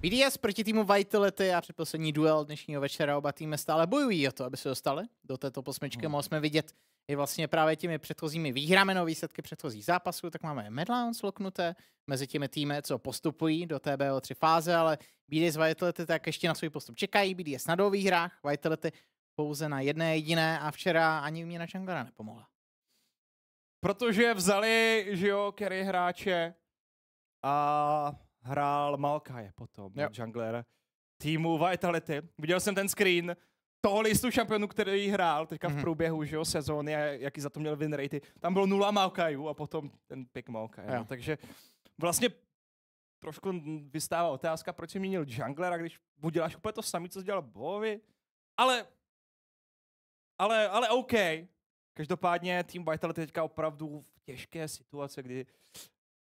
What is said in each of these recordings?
BDS proti týmu Vitality a předposlední duel dnešního večera oba týmy stále bojují o to, aby se dostali do této posmečky. Hmm. Mohli jsme vidět i vlastně právě těmi předchozími výhrami no výsledky předchozích zápasů, tak máme Medlowns loknuté mezi těmi týmy, co postupují do té BO3 fáze, ale BDS Vitality tak ještě na svůj postup čekají, BDS na dvou výhrách, Vitality pouze na jedné jediné a včera ani mě na Changara nepomohla. Protože vzali, že jo, carry hráče a hrál Malkaje potom, jo. jungler týmu Vitality. Viděl jsem ten screen toho listu šampionu, který hrál teďka mm-hmm. v mhm. průběhu že jo, sezóny a jaký za to měl win rate. Tam bylo nula Malkajů a potom ten pick Malkaj. No. Takže vlastně trošku vystává otázka, proč si měnil junglera, když mu děláš úplně to samé, co jsi dělal Bovi. Ale, ale, ale OK. Každopádně tým Vitality teďka opravdu v těžké situace, kdy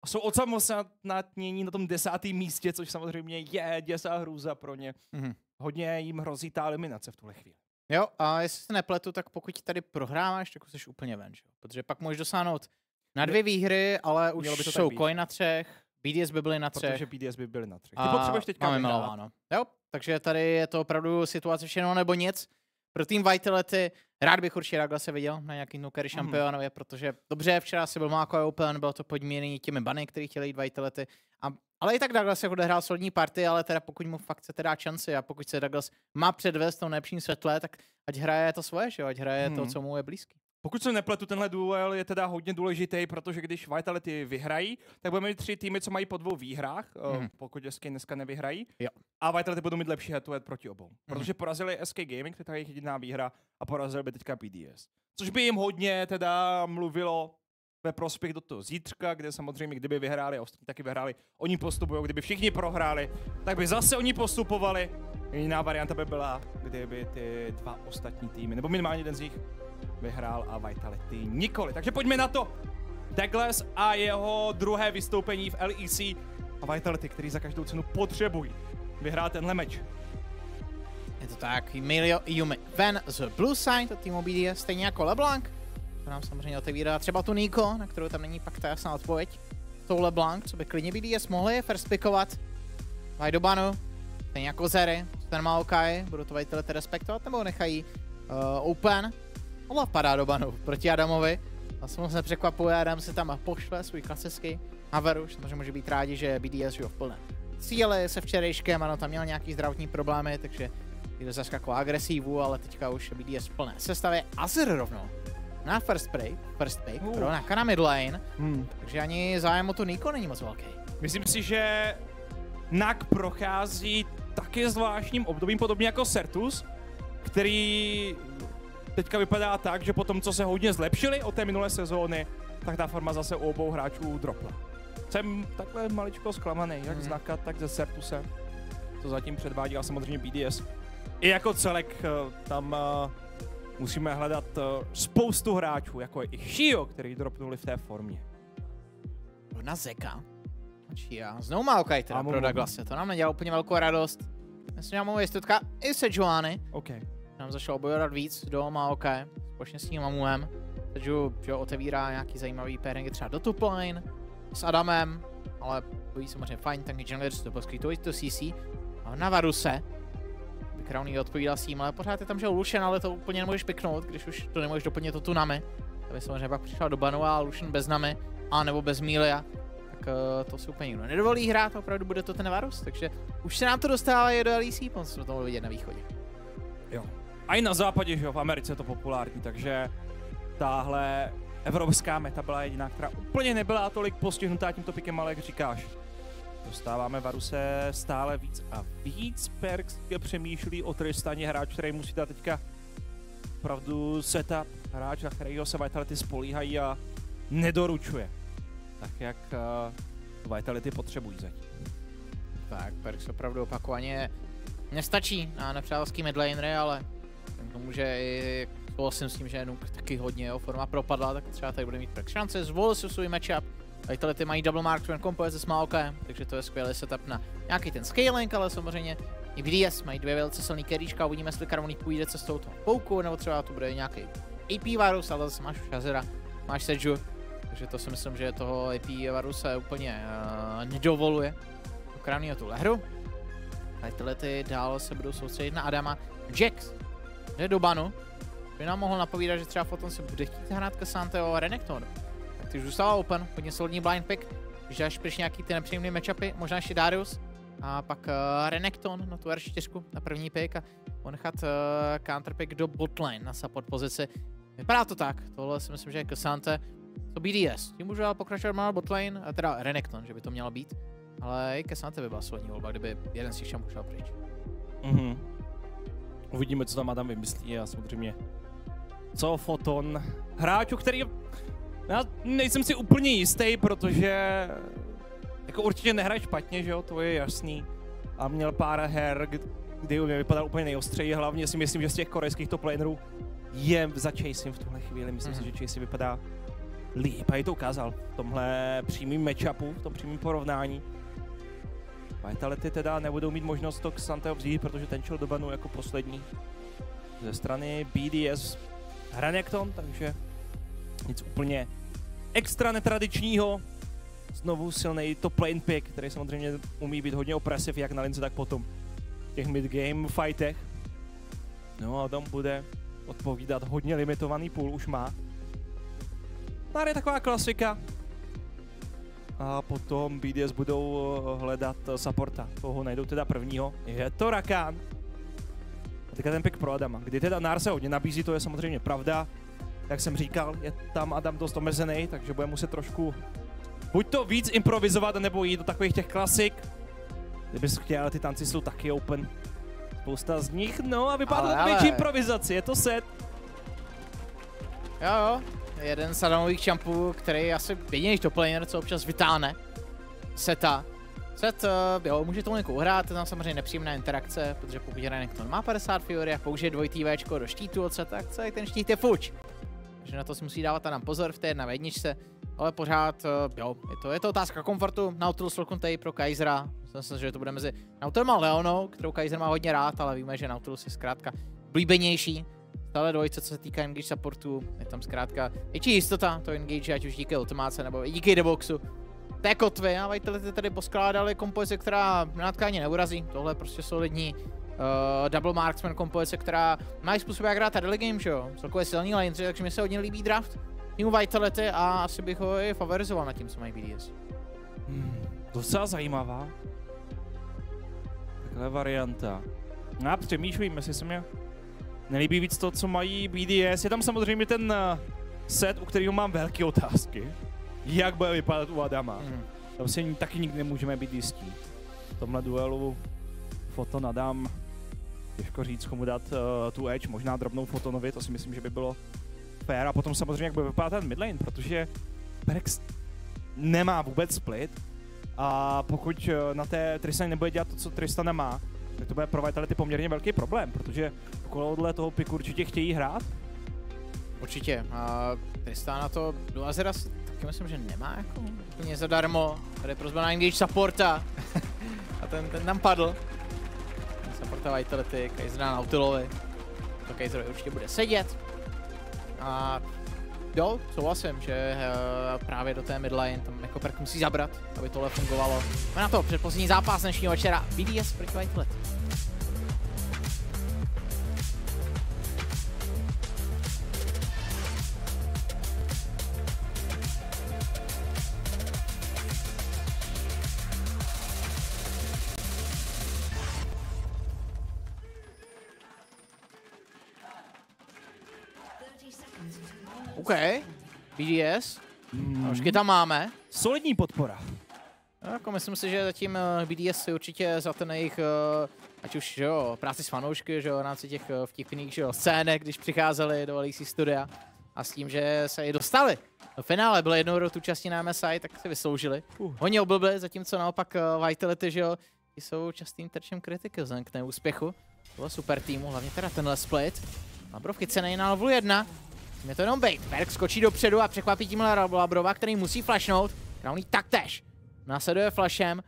jsou osamostatnění na tom desátém místě, což samozřejmě je děsá hrůza pro ně. Mm-hmm. Hodně jim hrozí ta eliminace v tuhle chvíli. Jo, a jestli se nepletu, tak pokud tady prohráváš, tak jsi úplně ven, že? protože pak můžeš dosáhnout na dvě výhry, ale už by to jsou coin na třech, BDS by byly na třech. Protože BDS by byly na třech. Ty potřebuješ teďka máme milováno. Jo, takže tady je to opravdu situace všechno nebo nic. Pro tým Vitality rád bych určitě se viděl na nějaký nukery mm. šampionově, protože dobře, včera si byl Máko Open, bylo to podmíněný těmi bany, který chtěli jít Vitality. A, ale i tak Douglas jako odehrál solidní party, ale teda pokud mu fakt chcete dát šanci a pokud se Douglas má předvést v tom nejlepším světle, tak ať hraje to svoje, že jo? ať hraje mm. to, mhm. co mu je blízký. Pokud se nepletu, tenhle duel je teda hodně důležitý, protože když Vitality vyhrají, tak budeme mít tři týmy, co mají po dvou výhrách, mm. pokud SK dneska nevyhrají. Jo. A Vitality budou mít lepší head to head proti obou. Mm. Protože porazili SK Gaming, to je jejich jediná výhra, a porazili by teďka PDS. Což by jim hodně teda mluvilo ve prospěch do toho zítřka, kde samozřejmě, kdyby vyhráli, ostatní taky vyhráli, oni postupují, kdyby všichni prohráli, tak by zase oni postupovali. Jiná varianta by byla, kdyby ty dva ostatní týmy, nebo minimálně jeden z nich, vyhrál a Vitality nikoli. Takže pojďme na to. Douglas a jeho druhé vystoupení v LEC a Vitality, který za každou cenu potřebují vyhrát tenhle meč. Je to tak, Emilio Yumi ven z Blue Side od týmu BDS, stejně jako LeBlanc. To nám samozřejmě otevírá třeba tu Niko, na kterou tam není pak ta jasná odpověď. Tou LeBlanc, co by klidně BDS mohli first pickovat. Mají do banu, stejně jako Zery, ten má Okai, budou to Vitality respektovat, nebo nechají uh, open. Olaf padá do banu proti Adamovi. A se moc nepřekvapuje, Adam se tam pošle svůj klasický Haveruš, protože může být rádi, že BDS jo v plné cíli se včerejškem, ano, tam měl nějaký zdravotní problémy, takže jde zaskakoval agresivu, ale teďka už BDS v plné sestavě. Azir rovnou na first pick, first pick uh. pro Naka mid lane, hmm. takže ani zájem o to Niko není moc velký. Myslím si, že Nak prochází taky zvláštním obdobím, podobně jako Sertus, který teďka vypadá tak, že po tom, co se hodně zlepšili od té minulé sezóny, tak ta forma zase u obou hráčů dropla. Jsem takhle maličko zklamaný, jak mm. z Naka, tak ze Sertuse. To zatím předvádí, a samozřejmě BDS. I jako celek eh, tam uh, musíme hledat uh, spoustu hráčů, jako je i Shio, který dropnuli v té formě. Na Zeka. Chia. Znovu má okaj teda pro Douglase, to nám nedělá úplně velkou radost. Myslím, že mám jistotka i Sejuani. Okay nám začal bojovat víc do Maoke, společně s tím Mamuem. Takže že otevírá nějaký zajímavý pairingy třeba do top line s Adamem, ale bojí samozřejmě fajn, tanky junglers to poskytují to CC. A na Varuse, Crowny odpovídá s tím, ale pořád je tam, že Lucian, ale to úplně nemůžeš piknout, když už to nemůžeš doplnit to tu nami. Aby samozřejmě pak přišel do Banu a Lucian bez nami, a nebo bez Milia, tak uh, to si úplně nikdo nedovolí hrát, opravdu bude to ten Varus, takže už se nám to dostává i do LEC, moc jsme to vidět na východě. Jo, a i na západě, že jo, v Americe je to populární, takže tahle evropská meta byla jediná, která úplně nebyla tolik postihnutá tímto pikem, ale jak říkáš, dostáváme Varuse stále víc a víc. Perks přemýšlí o Tristaně, hráč, který musí dát teďka opravdu setup, hráč, na kterého se Vitality spolíhají a nedoručuje. Tak jak uh, Vitality potřebují zatím. Tak, Perks opravdu opakovaně nestačí na nepřátelský midlanery, ale tomu, že i souhlasím s tím, že Nuk taky hodně jeho forma propadla, tak třeba tady bude mít tak šance, zvolil si svůj matchup. Tady ty mají double mark twin compo se Smalkem, takže to je skvělý setup na nějaký ten scaling, ale samozřejmě i BDS mají dvě velice silný keríčka, uvidíme, jestli Karmonik půjde cestou toho pouku, nebo třeba tu bude nějaký AP Varus, ale zase máš Shazera, máš Seju, takže to si myslím, že toho AP Varusa úplně uh, nedovoluje. Ukravnýho tu lehru. Vitality dál se budou soustředit na Adama. Jax jde do banu, by nám mohl napovídat, že třeba potom se bude chtít hrát Cassante Renekton. Tak ty už zůstává open, hodně solidní blind pick, že až přiš nějaký ty nepříjemné matchupy, možná ještě Darius, a pak uh, Renekton na tu R4 na první pick a ponechat uh, counter pick do botlane na support pozici. Vypadá to tak, tohle si myslím, že je Cassante. To BDS, tím můžu ale pokračovat má botlane, a teda Renekton, že by to mělo být. Ale i Cassante by byla solidní volba, kdyby jeden z těch šampů šel pryč. Mm-hmm. Uvidíme, co tam Adam vymyslí a samozřejmě co Foton. Hráčů, který já nejsem si úplně jistý, protože jako určitě nehraje špatně, že jo, to je jasný. A měl pár her, kdy mě vypadal úplně nejostřeji, hlavně si myslím, že z těch korejských top lanerů je za Chasem v tuhle chvíli. Myslím mm. si, mhm. že Chase vypadá líp a je to ukázal v tomhle přímým matchupu, v tom přímém porovnání. Vitality teda nebudou mít možnost to Xanteo vzít, protože ten šel do banu jako poslední. Ze strany BDS Hranekton, takže nic úplně extra netradičního. Znovu silný top lane pick, který samozřejmě umí být hodně opresiv, jak na lince, tak potom v těch mid-game fightech. No a tam bude odpovídat hodně limitovaný pool, už má. Tady je taková klasika. A potom BDS budou eh, hledat supporta. Toho najdou teda prvního. Je to Rakan. A teďka ten pick pro Adama, kdy teda Nár se hodně nabízí, to je samozřejmě pravda. Jak jsem říkal, je tam Adam dost omezený, takže bude muset trošku buď to víc improvizovat, nebo jít do takových těch klasik. Kdybys chtěl, ty tanci jsou taky open. Spousta z nich, no a vypadá to větší improvizaci, je to set. Jo, jo, jeden z Adamových čampů, který asi jediný top laner, co občas vytáhne seta. Set, uh, jo, může to někoho hrát, je tam samozřejmě nepříjemná interakce, protože pokud Renekton má 50 Fury a použije dvojitý Včko do štítu od seta, tak celý ten štít je fuč. Takže na to si musí dávat tam pozor v té jedna jedničce, ale pořád, uh, jo, je to, je to otázka komfortu. Nautilus Lokuntej pro Kaisera, myslím si, že to bude mezi Nautilus a Leonou, kterou Kaiser má hodně rád, ale víme, že Nautilus je zkrátka blíbenější. Stále dvojce, co se týká engage supportu, je tam zkrátka větší jistota to engage, ať už díky ultimáce nebo díky deboxu té kotvy a Vitality tady poskládali kompozici, která na tkáně neurazí. Tohle je prostě solidní uh, double marksman kompozice, která má způsob, jak hrát early game, že jo? Celkově silný lane, takže mi se hodně líbí draft týmu Vitality a asi bych ho i favorizoval na tím, co mají BDS. Hmm, docela zajímavá. Takhle varianta. No já přemýšlím, jestli se mě nelíbí víc to, co mají BDS. Je tam samozřejmě ten uh, set, u kterého mám velké otázky jak bude vypadat u Adama. Mm. Tam si taky nikdy nemůžeme být jistí. V tomhle duelu foto nadám, těžko říct, komu dát uh, tu edge, možná drobnou fotonovi, to si myslím, že by bylo fair. A potom samozřejmě, jak bude vypadat ten midlane, protože Berex nemá vůbec split. A pokud uh, na té Tristan nebude dělat to, co Tristan má, tak to bude pro Vitality poměrně velký problém, protože okolo toho piku určitě chtějí hrát. Určitě. A Tristan na to do Azera taky myslím, že nemá jako úplně zadarmo. Tady je prozba na engage supporta. a ten, ten tam padl. Supporta Vitality, Kaiser na Nautilovi. To Kaiser určitě bude sedět. A jo, souhlasím, že uh, právě do té midline tam jako perk musí zabrat, aby tohle fungovalo. Máme na to předposlední zápas dnešního večera. BDS proti Vitality. OK. BDS. Mm. Už tam máme. Solidní podpora. No, jako myslím si, že zatím eh, BDS si určitě za ten jejich, eh, ať už jo, práci s fanoušky, že jo, v rámci těch eh, vtipných že jo, scének, když přicházeli do LEC studia a s tím, že se i dostali do finále, bylo jednou tu částí na MSI, tak si vysloužili. Uh. Oni oblbli, zatímco naopak Vitality, že jo, jsou častým terčem kritiky vzhledem k neúspěchu. To bylo super týmu, hlavně teda tenhle split. Labrovky cenej na level 1. Je to jenom bait. Berg skočí dopředu a překvapí tímhle Labrova, který musí flashnout. Crowny taktéž. Následuje flashem.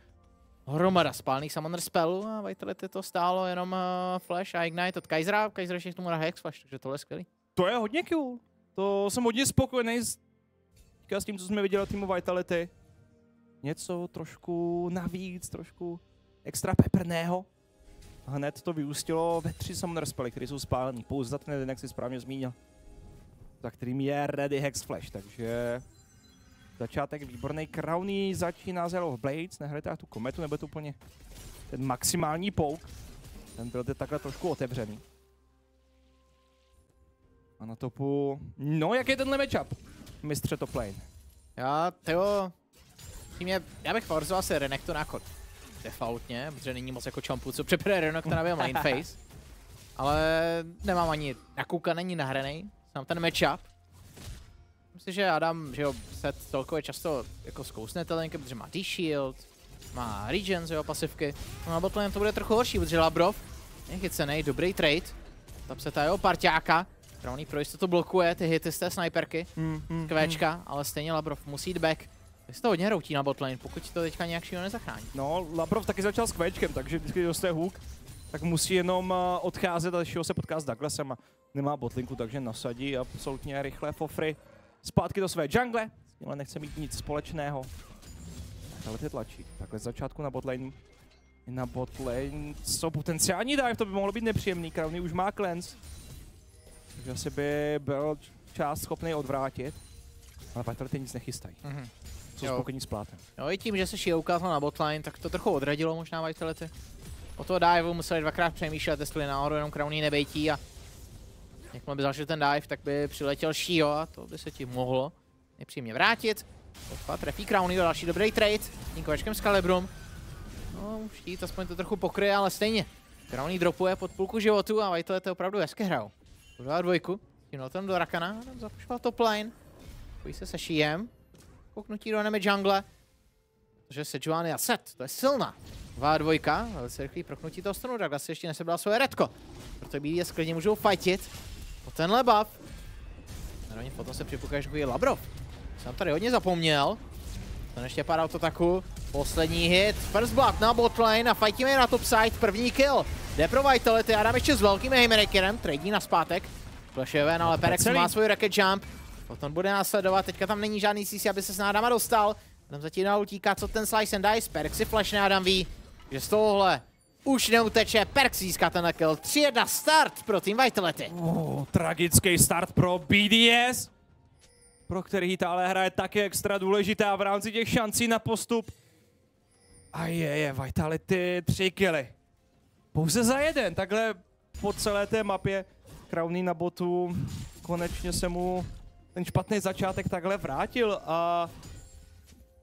Hromada spálných Summoner spellů a Vitality to stálo jenom uh, flash a ignite od Kaisera. Kaiser ještě k tomu hex flash, takže tohle je skvělý. To je hodně cool. To jsem hodně spokojený s, s tím, co jsme viděli týmu Vitality. Něco trošku navíc, trošku extra peprného. hned to vyústilo ve tři Summoner spely, které jsou spálený. Pouze za ten jeden, jak si správně zmínil. Za kterým je Ready Hex Flash, takže začátek výborný. Crowny začíná z Blades, nehrajte tu kometu, nebo to úplně ten maximální pouk. Ten byl takhle trošku otevřený. A na topu... No, jak je tenhle matchup, mistře top lane? Já, Teo, mě, já bych favorizoval se Renekton jako defaultně, protože není moc jako čampu, co přepere Renekton na main face. Ale nemám ani nakouka, není nahraný, mám ten matchup. Myslím, že Adam, že jo, set celkově často jako zkousne telenky, protože má D-Shield, má Regen, jo, pasivky. No na botlane to bude trochu horší, protože Labrov je chycený, dobrý trade. Tam se ta jeho parťáka, Brownie pro jistotu blokuje ty hity z té sniperky, mm, mm, kvéčka, mm. ale stejně Labrov musí jít back. Tak se to hodně hroutí na botlane, pokud to teďka nějak šílo nezachrání. No, Labrov taky začal s kvéčkem, takže vždycky dostaje hook, tak musí jenom uh, odcházet a se potká s Douglasem a nemá botlinku, takže nasadí absolutně rychle Fofry zpátky do své jungle, ale nechce mít nic společného. Ale ty tlačí. Takhle z začátku na botlane na botlane, co potenciální dive, to by mohlo být nepříjemný, Crowny už má cleanse. Takže asi by byl část schopný odvrátit. Ale Vitality nic nechystají. Mm-hmm. Jsou spokojení s plátem. Jo, i tím, že se Shio ukázal na botline, tak to trochu odradilo možná Vitality. O toho diveu museli dvakrát přemýšlet, jestli náhodou jenom Crowny nebejtí a jakmile by zašel ten dive, tak by přiletěl Shio a to by se ti mohlo nepříjemně vrátit. Opa, trefí Crowny, další dobrý trade. Ninkovečkem s Calibrum. No, štít aspoň to trochu pokryje, ale stejně. Crowny dropuje pod půlku životu a Vitality opravdu hezky hrajou. Udá dvojku, tam do Rakana, zapušoval top line. Pojí se se Shiem. Kouknutí do enemy jungle. Protože Sejuani a set, to je silná. Dva dvojka, velice rychlý proknutí toho stranu, Douglas si ještě nesebral svoje redko. Proto BDS klidně můžou fightit o tenhle buff. Zároveň potom se připuká, že Labrov. Jsem tady hodně zapomněl. Ten ještě pár autotaku. Poslední hit, first blood na botlane a fightíme na top side, první kill. Jde pro Vitality, Adam ještě s velkým Haymakerem, tradí na zpátek. Flashuje, ale Perex má svůj rocket jump. Potom bude následovat, teďka tam není žádný CC, aby se s Adama dostal. Adam zatím utíká, co ten slice and dice, Perex si flashne, Adam ví, že z tohohle už neuteče, Perk získá ten kill. 3-1 start pro Team Vitality. Oh, tragický start pro BDS, pro který ta ale hra je taky extra důležitá v rámci těch šancí na postup. A je, je, Vitality tři killy. Pouze za jeden, takhle po celé té mapě Crowny na botu. Konečně se mu ten špatný začátek takhle vrátil a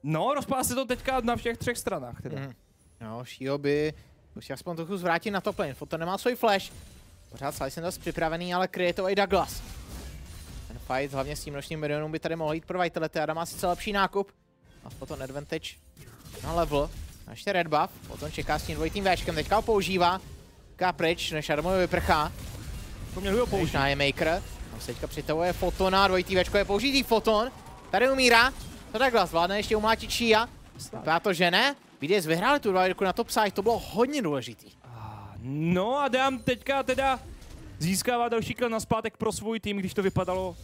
no, rozpadá se to teďka na všech třech stranách teda. Mm. No, Shio by musí aspoň trochu zvrátit na top lane. Foto nemá svůj flash. Pořád dost připravený, ale kryje to i Douglas. Ten fight hlavně s tím nočním milionům by tady mohl jít pro Vitality. Adam má sice lepší nákup. A potom advantage na level. A ještě red buff, potom čeká s tím dvojitým Včkem, teďka ho používá. Ká pryč, než Adamovi vyprchá. To měl ho použít. je Maker. Tam se teďka přitahuje Fotona, dvojitý Včko je použitý Foton. Tady umírá. To takhle zvládne ještě umlátit Chia. Vypadá to, že ne. BDS vyhráli tu dvojku na top side, to bylo hodně důležitý. No a dám teďka teda získává další kill na zpátek pro svůj tým, když to vypadalo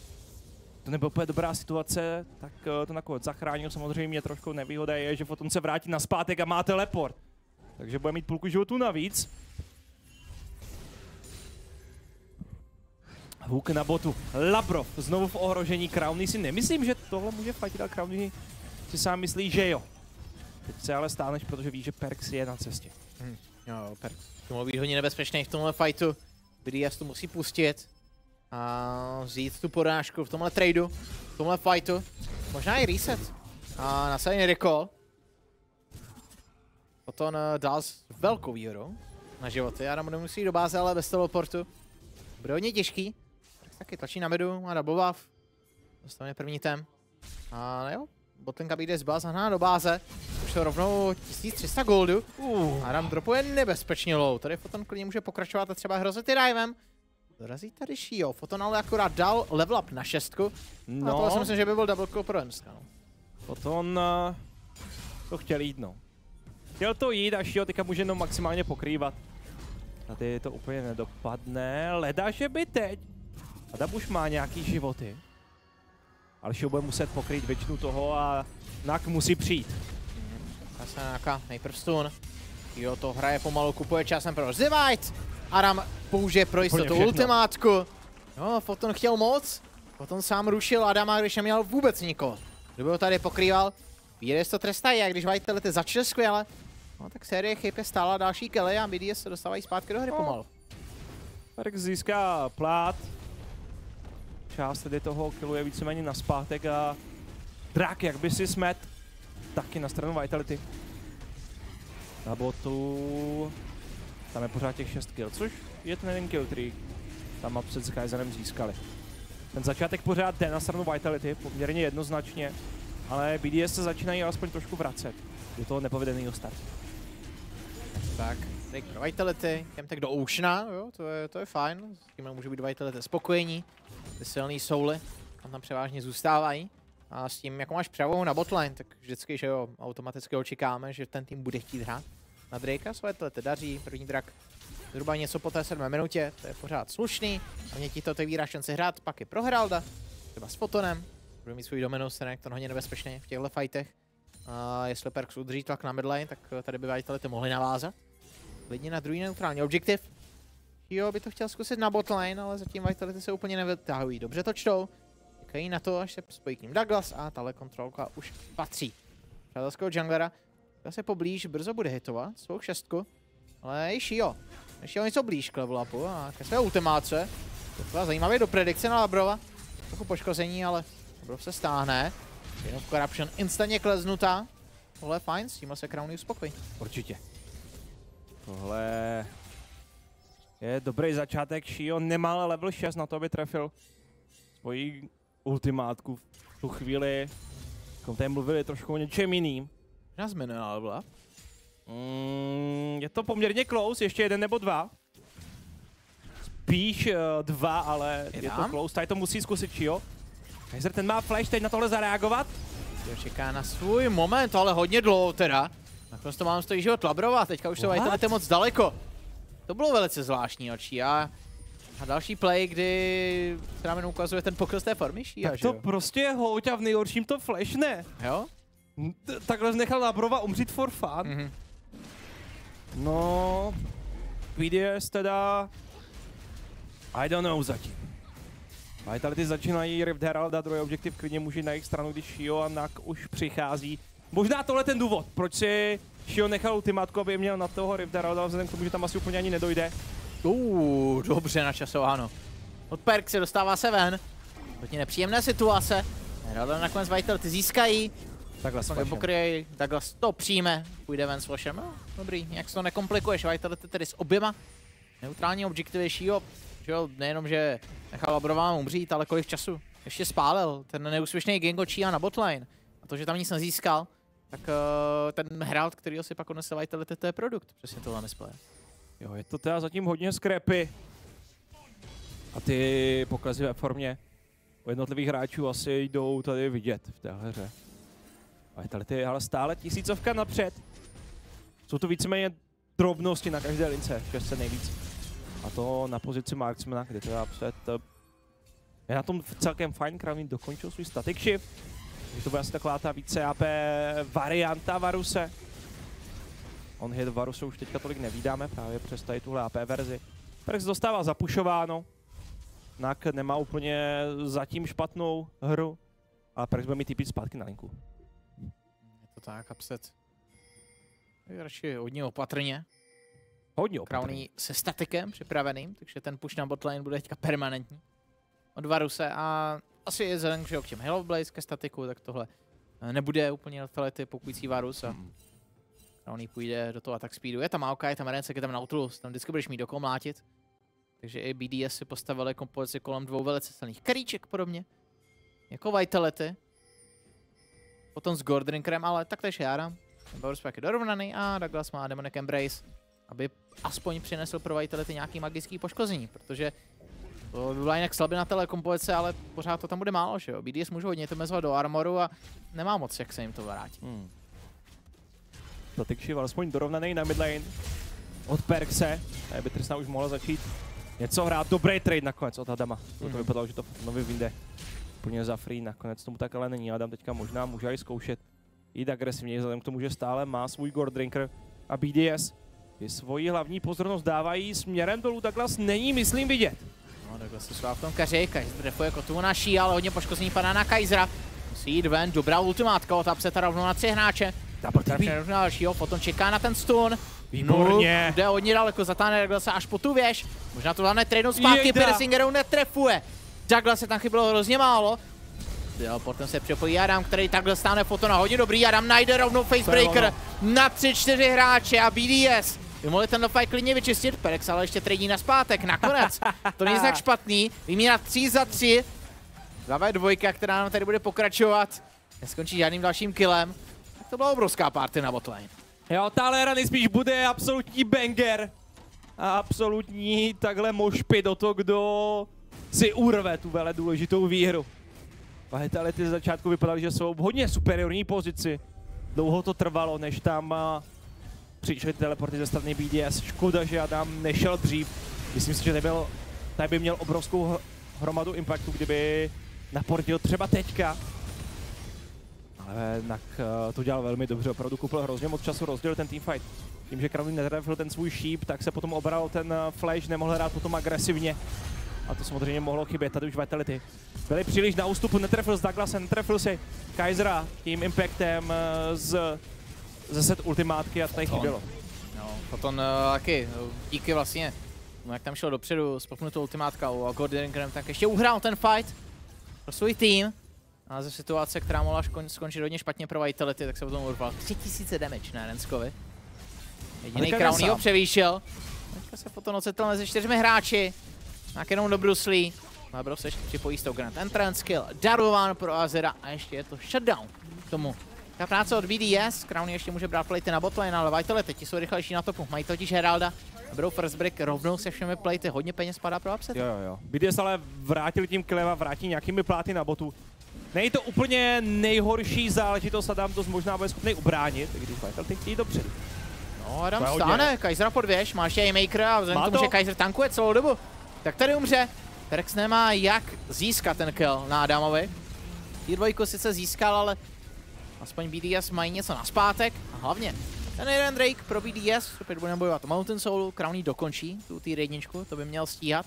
to nebyla úplně dobrá situace, tak uh, to nakonec zachránil. Samozřejmě trošku nevýhoda je, že potom se vrátí na zpátek a má teleport. Takže bude mít půlku životu navíc. Hook na botu. Labrov znovu v ohrožení. Crowny si nemyslím, že tohle může fightit, ale Crowny si sám myslí, že jo. Teď se ale stáneš, protože ví, že Perks je na cestě. Hmm. Jo, Perks. To mohl být hodně nebezpečný v tomhle fightu. BDS to musí pustit a vzít tu porážku v tomhle tradu, v tomhle fightu. Možná i reset. A nasadení recall. Potom dal s velkou výhodou na životy. Adam nemusí do báze, ale bez teleportu. Bude hodně těžký. Tak taky tlačí na medu, má double buff. Dostane první tem. A jo, botlinka jde z báze, do báze. Už to rovnou 1300 goldu. Uh. Adam dropuje nebezpečně low. Tady potom klidně může pokračovat a třeba hrozit i divem. Dorazí tady Shio. Foton ale akorát dal level up na šestku. No. A tohle si myslím, že by byl double kill pro Enska. No. Foton uh, to chtěl jít, no. Chtěl to jít a Shio teďka může jenom maximálně pokrývat. Tady to úplně nedopadne. Leda, že by teď. Adam už má nějaký životy. Ale Shio bude muset pokrýt většinu toho a Nak musí přijít. Nějaká nejprv stun. Jo, to hraje pomalu, kupuje časem pro Zivite. Adam použije pro jistotu ultimátku. No, Foton chtěl moc. Potom sám rušil Adama, když neměl vůbec nikoho. Kdo by ho tady pokrýval? Víry to trestají, a když Vitality začne skvěle, no tak série chyb je stála další Kelly a BDS se dostávají zpátky do hry no. pomalu. Marek získá plát. Část tedy toho killu je víceméně na zpátek a drak, jak by si smet, taky na stranu Vitality. Na botu tam je pořád těch 6 kill, což je ten jeden kill, který tam před Skyzenem získali. Ten začátek pořád jde na stranu Vitality, poměrně jednoznačně, ale BDS se začínají alespoň trošku vracet do toho nepovedeného startu. Tak, take pro Vitality, jdem tak do Oceana, jo, to je, to je fajn, s tím může být Vitality spokojení, ty silné souly tam tam převážně zůstávají. A s tím, jako máš převahu na botline, tak vždycky, že jo, automaticky očekáme, že ten tým bude chtít hrát na Drakea. Své to daří, první drak zhruba něco po té 7 minutě, to je pořád slušný. Hlavně ti to otevírá šanci hrát, pak je pro Heralda, třeba s Fotonem, bude mít svůj dominus, ten to hodně nebezpečný v těchto fightech. A jestli Perks udrží tlak na midlane, tak tady by to mohli navázat. Klidně na druhý neutrální objektiv. Jo, by to chtěl zkusit na botlane, ale zatím Vitality se úplně nevytahují. Dobře to čtou. Čekají na to, až se spojí k ním Douglas a tahle kontrolka už patří. Přátelského junglera. Zase poblíž brzo bude hitovat svou šestku. Ale i Shio. O něco blíž k level upu a ke své ultimáce. To byla zajímavé do predikce na Labrova. Trochu poškození, ale Labrov se stáhne. Jenom Corruption instantně kleznutá. Tohle je fajn, s tímhle se Crowny uspokojí. Určitě. Tohle je dobrý začátek. Shio nemá level 6 na to, aby trefil svoji ultimátku v tu chvíli. Jako tady mluvili trošku o něčem jiným. Možná změnila levela? Mm, je to poměrně close, ještě jeden nebo dva. Spíš uh, dva, ale je, je to close. Tady to musí zkusit Chio. Kaiser ten má flash, teď na tohle zareagovat. Jo, čeká na svůj moment, ale hodně dlouho teda. Nakonec to mám stojí život Labrova, teďka už to je moc daleko. To bylo velice zvláštní očí a, a další play, kdy se nám ukazuje ten pokles té formy šíja, Tak to jo? prostě je hoď a v nejhorším to flashne. Jo? Takhle nechal Labrova umřít for fun. Mm -hmm. No, VDS teda... I don't know zatím. Vitality začínají Rift Heralda, druhý objektiv klidně může na jejich stranu, když Shio a Nak už přichází. Možná tohle ten důvod, proč si Shio nechal ultimátku, aby měl na toho Rift Heralda, vzhledem k tomu, že tam asi úplně ani nedojde. Uuu, dobře načasováno. Od Perk se dostává se ven. Hodně nepříjemné situace. Heralda nakonec Vitality získají. Takhle s pokryjej, takhle to přijme, půjde ven s flashem. No, dobrý, nějak se to nekomplikuješ, Vitality tedy s oběma neutrální objektivy Shio, že jo, nejenom, že nechal Labrová umřít, ale kolik času ještě spálil ten neúspěšný Gengochi a na botlane. A to, že tam nic nezískal, tak uh, ten Herald, který si pak odnesl Vitality, to je produkt, přesně tohle nesplaje. Jo, je to teda zatím hodně skrepy. A ty poklezy ve formě u jednotlivých hráčů asi jdou tady vidět v téhle hře. Vitality je ale stále tisícovka napřed. Jsou to víceméně drobnosti na každé lince, šestce nejvíc. A to na pozici Marksmana, kde teda před eh, je na tom celkem fajn, Kravný dokončil svůj static shift. Je to bude asi taková ta více AP varianta Varuse. On hit Varuse už teďka tolik nevídáme právě přes tady tuhle AP verzi. Perks dostává zapušováno. Nak nemá úplně zatím špatnou hru, ale Perks bude mít typit zpátky na linku to tak, Upset. Je radši hodně opatrně. Hodně opatrně. Crowny se statikem připraveným, takže ten push na botlane bude teďka permanentní. Od Varuse a asi je vzhledem k těm Blaze ke statiku, tak tohle nebude úplně lethality pokující Varus a mm. Crowny půjde do toho attack speedu. Je tam Maoka, je tam Rencek, je tam Nautilus, tam vždycky budeš mít do koho mlátit. Takže i BDS si postavili kompozici kolem dvou velice silných karíček podobně. Jako Vitality, potom s Gordrinkerem, ale taktéž Jara. Powerspike je dorovnaný a Douglas má Demonic Embrace, aby aspoň přinesl pro Vitality nějaký magický poškození, protože to by byla jinak slabina té kompozice, ale pořád to tam bude málo, že jo. BDS můžou hodně to mezovat do armoru a nemá moc, jak se jim to vrátí. Hmm. Protection alespoň dorovnaný na midlane od Perkse, by Tristana už mohla začít něco hrát. Dobrý trade nakonec od Adama. Mm. To, to hmm. vypadalo, že to nový vyjde úplně za free, nakonec tomu tak ale není. Adam teďka možná může i zkoušet jít agresivně, vzhledem k tomu, že stále má svůj Gord Drinker a BDS i svoji hlavní pozornost dávají směrem dolů. Douglas není, myslím, vidět. No, Douglas se v tom kaři, trefuje kotu naší, ale hodně poškození padá na Kaisera. Musí jít ven, dobrá ultimátka, od se rovnou na tři hráče. Dalšího, potom čeká na ten stun. Výborně. Jde hodně daleko, zatáhne Douglas až po tu věž. Možná to hlavně trade zpátky, Peresingerou netrefuje. Douglas se tam chybilo hrozně málo. Jo, potom se připojí Adam, který takhle stáne foto na hodně dobrý. Adam najde rovnou facebreaker na 3-4 hráče a BDS. By mohli ten fight klidně vyčistit, Perex ale ještě tradí na zpátek, nakonec. To není tak špatný, výměna 3 za 3. 2 dvojka, která nám tady bude pokračovat. Neskončí žádným dalším killem. To byla obrovská party na botlane. Jo, tahle rany spíš bude absolutní banger. Absolutní takhle mošpy do toho, kdo si urve tu vele důležitou výhru. Vitality ze začátku vypadaly, že jsou v hodně superiorní pozici. Dlouho to trvalo, než tam přišly teleporty ze strany BDS. Škoda, že Adam nešel dřív. Myslím si, že nebyl, tady by měl obrovskou hromadu impactu, kdyby naportil třeba teďka. Ale uh, to dělal velmi dobře, opravdu koupil hrozně moc času, rozdělil ten teamfight. Tím, že Crowley netrefil ten svůj šíp, tak se potom obral ten uh, flash, nemohl hrát potom agresivně. A to samozřejmě mohlo chybět, tady už Vitality. Byli příliš na ústupu, netrefil s Douglasem, netrefil si Kaisera tím impactem eh, z, ze set ultimátky a tady chybělo. No, potom uh, taky, díky vlastně, no, jak tam šel dopředu, spopnutou ultimátka a Gordon tak ještě uhrál ten fight pro svůj tým. A ze situace, která mohla skončit hodně špatně pro Vitality, tak se potom urval 3000 damage na Renskovi. Jediný Crown ho převýšil. Teďka se potom ocitl mezi čtyřmi hráči. Tak jenom do Bruslí. Labro se ještě připojí s tou Grand Entrance skill. Darován pro Azera a ještě je to shutdown k tomu. Ta práce od BDS, Crown ještě může brát plejty na botlane, ale Vitality ti jsou rychlejší na topu. Mají totiž Heralda, berou first break rovnou se všemi plejty, hodně peněz padá pro Upset. Jo, jo, jo. BDS ale vrátil tím killem a vrátí nějakými pláty na botu. Není to úplně nejhorší záležitost a dám to možná bude schopný ubránit, když Vitality chtějí dopředu. No, Adam stáne, Kaiser pod věž, má ještě Maker a vzhledem k tomu, že Kaiser tankuje celou dobu, tak tady umře. Rex nemá jak získat ten kill na Adamovi. T dvojku sice získal, ale aspoň BDS mají něco na zpátek. A hlavně ten jeden Drake pro BDS, opět budeme bojovat Mountain Soulu, Crowny dokončí tu t jedničku, to by měl stíhat.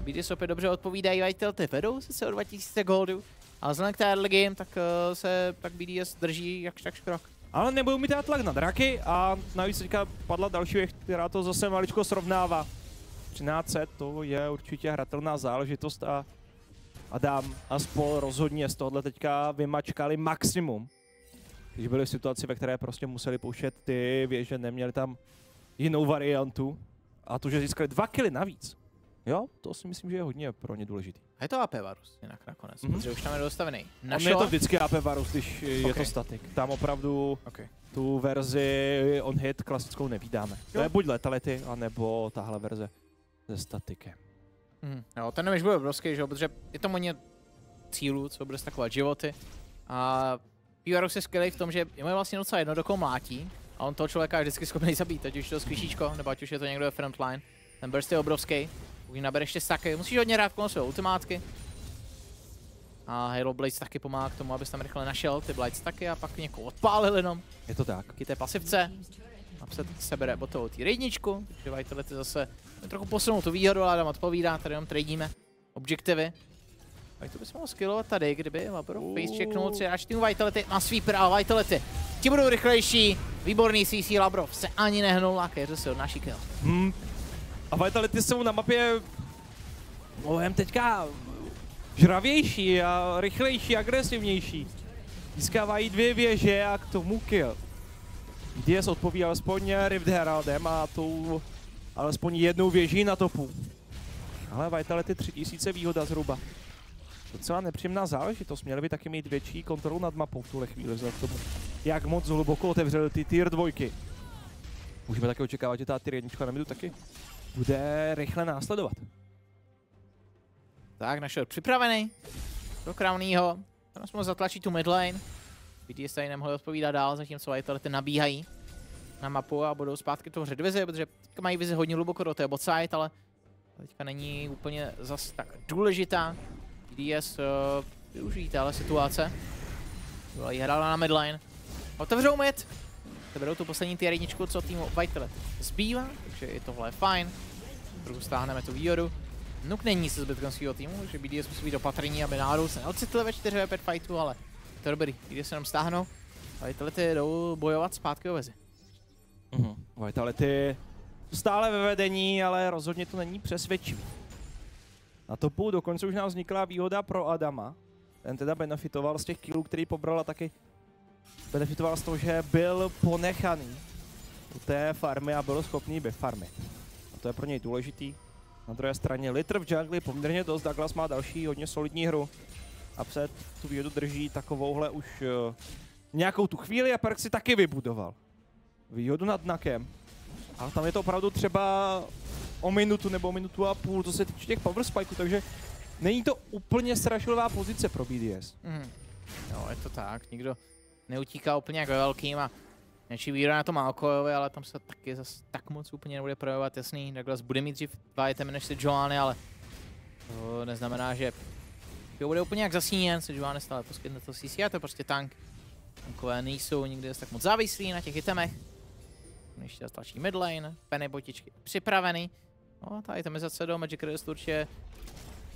BDS opět dobře odpovídají, ty vedou sice o 2000 goldu, ale vzhledem k té early game, tak uh, se tak BDS drží jakž tak krok. Ale nebudou mít tlak na draky a navíc teďka padla další věc, která to zase maličko srovnává. 1300 to je určitě hratelná záležitost a Adam a spol rozhodně z tohohle teďka vymačkali maximum. Když byli v situaci, ve které prostě museli pouštět ty věže, neměli tam jinou variantu. A to, že získali dva kily navíc, jo, to si myslím, že je hodně pro ně důležitý. A je to AP Varus jinak nakonec, mm-hmm. protože už tam je dostavený. Našel? On je to vždycky AP Varus, když okay. je to statik. Tam opravdu okay. tu verzi on hit klasickou nevídáme. Jo. To je buď letality, anebo tahle verze se statikem. Hmm. Jo, ten nevíš bude obrovský, že jo, protože je to hodně cílů, co bude stakovat životy. A Pivarus je skvělý v tom, že je vlastně docela jedno, do koho mlátí. A on toho člověka je vždycky schopný zabít, ať už to skvíšíčko, nebo ať už je to někdo ve frontline. Ten burst je obrovský. Pokud nabere ještě staky, musíš hodně rád kolem své ultimátky. A Halo Blades taky pomáhá k tomu, abys tam rychle našel ty Blades taky a pak někoho odpálil jenom. Je to tak. Taky té pasivce. Napsat sebere botovou tý jedničku, takže Vitality zase trochu posunout tu výhodu, ale tam odpovídá, tady jenom tradíme objektivy. A to bys mohl skillovat tady, kdyby Labro face checknul tři až týmu Vitality na sweeper a Vitality. Ti budou rychlejší, výborný CC Labrov se ani nehnul a Keře se odnáší kill. Hmm. A Vitality jsou na mapě mnohem teďka žravější a rychlejší, agresivnější. Získávají dvě věže a k tomu kill. DS odpoví alespoň Rift Heraldem a tou alespoň jednou věží na topu. Ale Vitality 3000 výhoda zhruba. Docela nepříjemná záležitost, měli by taky mít větší kontrolu nad mapou v tuhle chvíli, vzhledem k tomu, jak moc hluboko otevřeli ty tier dvojky. Můžeme také očekávat, že ta tier jednička na midu taky bude rychle následovat. Tak, našel připravený do Crownýho. Tam jsme zatlačit tu midlane. BTS tady nemohli odpovídat dál, zatímco Vitality nabíhají na mapu a budou zpátky tvořit vizi, protože teďka mají vizi hodně hluboko do té botside, ale teďka není úplně zas tak důležitá. DS uh, eh, využijí téhle situace. Byla jí hrála na midline. Otevřou mid. berou tu poslední ty jedničku, co týmu Vitality zbývá, takže i tohle je fajn. Trochu stáhneme tu výhodu. Nuk není se zbytkem svého týmu, že BDS musí být opatrní, aby náhodou se neocitli ve 4 v fightu, ale to dobrý. BDS se nám stáhnou. Vitality jdou bojovat zpátky o vezi. Uh-huh. Vitality stále ve vedení, ale rozhodně to není přesvědčivý. Na topu dokonce už nám vznikla výhoda pro Adama. Ten teda benefitoval z těch killů, který pobral a taky benefitoval z toho, že byl ponechaný té farmy a byl schopný farmy. A to je pro něj důležitý. Na druhé straně Litr v jungli poměrně dost, Douglas má další hodně solidní hru. A před tu výhodu drží takovouhle už uh, nějakou tu chvíli a Perk si taky vybudoval. Výhodu nad Nakem. Ale tam je to opravdu třeba o minutu nebo minutu a půl, to se týče těch power spikeů, takže není to úplně strašlivá pozice pro BDS. Mm. Jo, je to tak, nikdo neutíká úplně jak ve velkým a Něčí výhra na tom Alkojovi, ale tam se taky zase tak moc úplně nebude projevovat, jasný. Douglas bude mít dřív dva itemy než si Joanny, ale to neznamená, že to bude úplně jak zasíněn, se Joanny stále poskytne to CC a to je prostě tank. Tankové nejsou nikdy tak moc závislí na těch itemech. Ještě tlačí midlane, penny botičky připravený. No, ta itemizace do Magic Resist určitě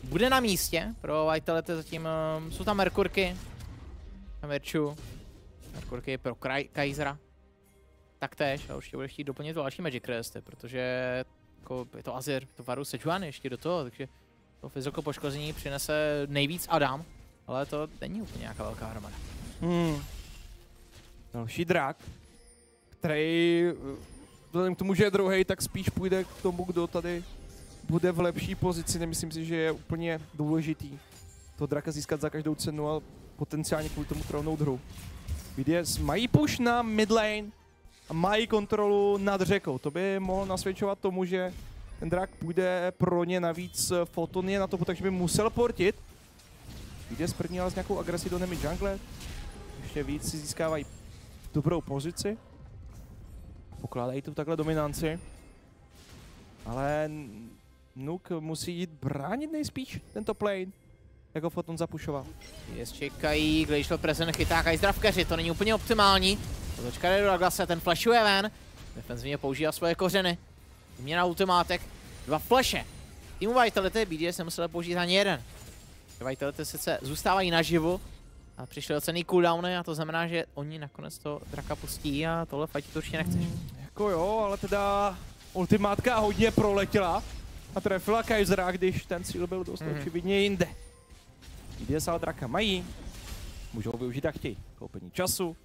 bude na místě pro Vitality, zatím um, jsou tam Merkurky, na Merchu, Merkurky pro Kraj Kaisera, taktéž a určitě bude chtít doplnit další Magic Resty, protože jako, je to Azir, to Varu Sejuani ještě do toho, takže to fyziko poškození přinese nejvíc Adam, ale to není úplně nějaká velká hromada. Hmm. Další drak, který vzhledem k tomu, že je druhý, tak spíš půjde k tomu, kdo tady bude v lepší pozici. Nemyslím si, že je úplně důležitý to draka získat za každou cenu a potenciálně kvůli tomu trovnout hru. BDS mají push na midlane a mají kontrolu nad řekou. To by mohlo nasvědčovat tomu, že ten drak půjde pro ně navíc fotonie na to, takže by musel portit. BDS první ale s nějakou agresí do enemy jungle. Ještě víc si získávají dobrou pozici pokládají tu takhle dominanci. Ale Nuk musí jít bránit nejspíš tento plane. Jako Foton zapušoval. Jest čekají, Glacial Present chytá Kajzdra v keři, to není úplně optimální. Otočka jde do Douglasa, ten flashuje ven. Defenzivně používá svoje kořeny. Změna ultimátek, dva flashe. Týmu Vitality BDS nemusel použít ani jeden. Vitality sice zůstávají naživu, a přišly ocený cooldowny a to znamená, že oni nakonec to draka pustí a tohle fight to určitě nechceš. Mm, jako jo, ale teda ultimátka hodně proletěla a trefila Kaisera, když ten cíl byl dost mm. očividně jinde. IDS ale draka mají, můžou využít jak chtějí. Koupení času,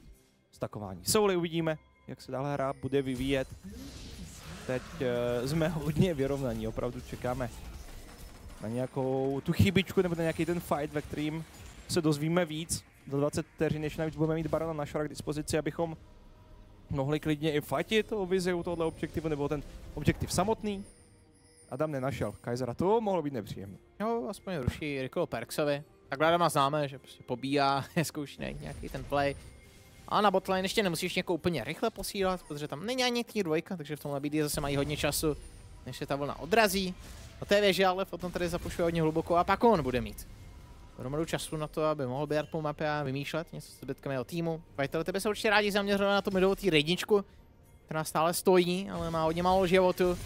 stakování souly, uvidíme, jak se dále hra bude vyvíjet. Teď uh, jsme hodně vyrovnaní, opravdu čekáme na nějakou tu chybičku nebo na nějaký ten fight, ve kterým se dozvíme víc. Do 20 vteřin, než navíc budeme mít Barona Našara k dispozici, abychom mohli klidně i fightit o vizi u tohle objektivu, nebo ten objektiv samotný. Adam nenašel Kaisera, to mohlo být nepříjemné. Jo, aspoň ruší Rico Perksovi. Takhle Adama známe, že prostě pobíjá, zkouší nějaký ten play. A na botlane ještě nemusíš někoho úplně rychle posílat, protože tam není ani tier dvojka, takže v tomhle BD zase mají hodně času, než se ta vlna odrazí. A té věže ale potom tady zapušuje hodně hluboko a pak on bude mít hromadu času na to, aby mohl běhat po mapě a vymýšlet něco s zbytkem jeho týmu. Vitality by se určitě rádi zaměřili na tu midovou jedničku, která stále stojí, ale má hodně málo životu.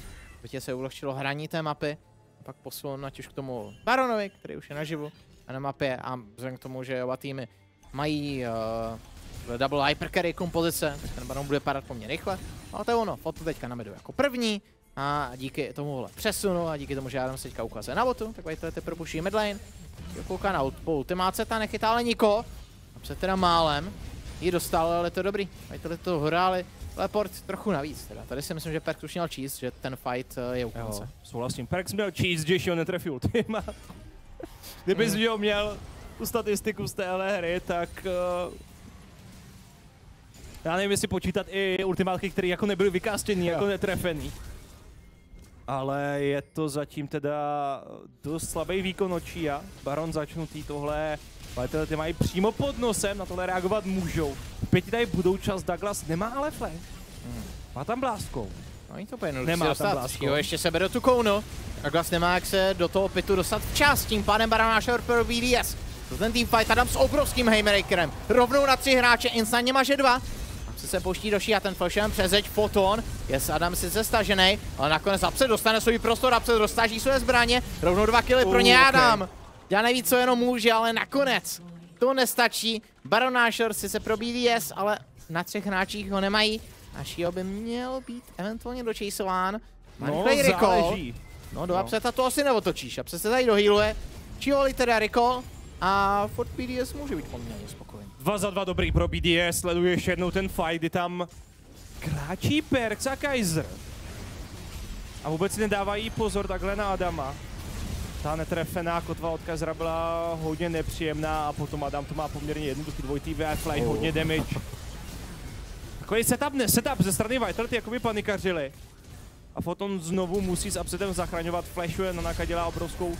Bytě se ulehčilo hraní té mapy. A pak posun už k tomu Baronovi, který už je naživu a na mapě a vzhledem k tomu, že oba týmy mají uh, double hypercarry kompozice, ten Baron bude padat poměrně rychle. Ale to je ono, foto teďka na midu jako první. A díky tomuhle přesunu a díky tomu, že Adam se teďka ukazuje na botu, tak Vitality propuší midlane. Kouká na po ultimáce, ta nechytá ale niko. A se teda málem ji dostal, ale to je dobrý. Fightali to hráli. Teleport trochu navíc teda. Tady si myslím, že Perk už měl číst, že ten fight eh, je u konce. Jo, souhlasím. Perk měl číst, že ho netrefil ultima. Kdybys mm. měl tu statistiku z téhle hry, tak uh, já nevím, jestli počítat i ultimátky, které jako nebyly vykástěný, jako netrefený ale je to zatím teda dost slabý výkon a Baron začnutý tohle, ale ty mají přímo pod nosem, na tohle reagovat můžou. Pěti tady budou čas, Douglas nemá ale flash. Hmm. Má tam bláskou. No to úplně Nemá tam bláskou. Jo, ještě se bere tu kounu. Douglas nemá jak se do toho pitu dostat včas, tím pádem Baron pro BDS. To ten teamfight Adam s obrovským Haymakerem. Rovnou na tři hráče, instantně maže dva se pouští do a ten flashem přezeď Foton. Je Adam sice stažený, ale nakonec Apse dostane svůj prostor, Apse roztaží své zbraně, rovnou dva kily pro ně Adam. Okay. Já neví, co jenom může, ale nakonec to nestačí. Baron Nashor si se pro BDS, ale na třech hráčích ho nemají. Našího by měl být eventuálně dočasován. No, záleží. No, do no. Upseta to asi neotočíš. Upset se tady dohýluje. Chioli teda recall. A Fort BDS může být poměrně spokojený. Dva za dva dobrý pro BDS, sleduje ještě jednou ten fight, kdy tam kráčí Perks a Kaiser. A vůbec nedávají pozor takhle na Adama. Ta netrefená kotva od Kaisera byla hodně nepříjemná a potom Adam to má poměrně jednoduchý dvojitý fly, oh. hodně damage. Takový setup, ne, setup ze strany Vitality jako by panikařili. A potom znovu musí s upsetem zachraňovat, flashuje, Nanaka dělá obrovskou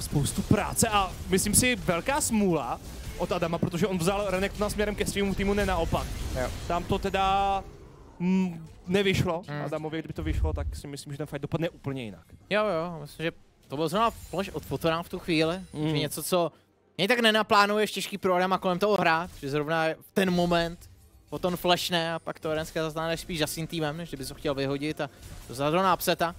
spoustu práce a myslím si velká smůla od Adama, protože on vzal na směrem ke svému týmu, ne naopak. Jo. Tam to teda mm, nevyšlo. Mm. Adamovi, kdyby to vyšlo, tak si myslím, že ten fight dopadne úplně jinak. Jo, jo, myslím, že to byl zrovna ploš od Fotona v tu chvíli, mm. že něco, co mě tak nenaplánuješ těžký pro Adama kolem toho hrát, že zrovna v ten moment potom flashne a pak to Renské zaznáš spíš Justin týmem, než kdyby to chtěl vyhodit a to zadro na upseta.